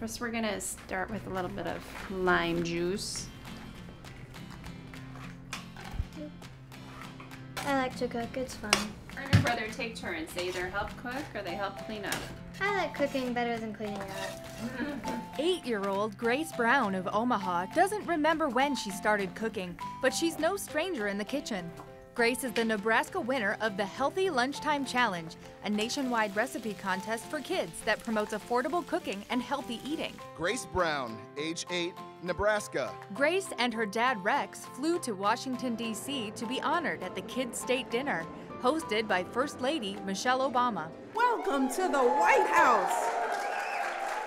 First, we're gonna start with a little bit of lime juice. I like to cook, it's fun. Her and her brother take turns. They either help cook or they help clean up. I like cooking better than cleaning up. Eight year old Grace Brown of Omaha doesn't remember when she started cooking, but she's no stranger in the kitchen. Grace is the Nebraska winner of the Healthy Lunchtime Challenge, a nationwide recipe contest for kids that promotes affordable cooking and healthy eating. Grace Brown, age 8, Nebraska. Grace and her dad Rex flew to Washington, D.C. to be honored at the Kids State Dinner, hosted by First Lady Michelle Obama. Welcome to the White House.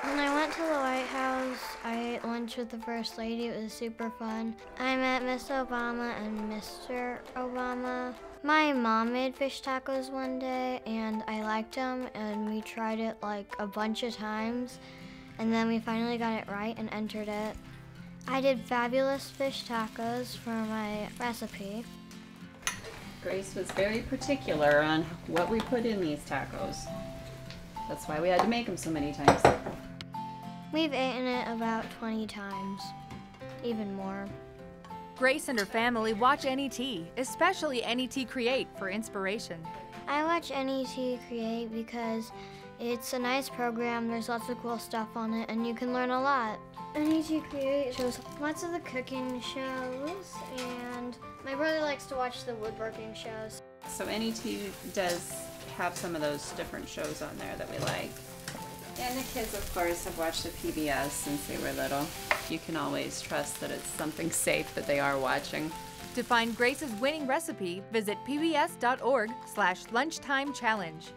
When I went to the White House, I ate lunch with the First Lady. It was super fun. I met Miss Obama and Mr. Obama. My mom made fish tacos one day and I liked them and we tried it like a bunch of times and then we finally got it right and entered it. I did fabulous fish tacos for my recipe. Grace was very particular on what we put in these tacos. That's why we had to make them so many times. We've eaten it about 20 times, even more. Grace and her family watch NET, especially NET Create, for inspiration. I watch NET Create because it's a nice program, there's lots of cool stuff on it, and you can learn a lot. NET Create shows lots of the cooking shows, and my brother likes to watch the woodworking shows. So NET does have some of those different shows on there that we like. And the kids, of course, have watched the PBS since they were little. You can always trust that it's something safe that they are watching. To find Grace's winning recipe, visit pbs.org slash lunchtime challenge.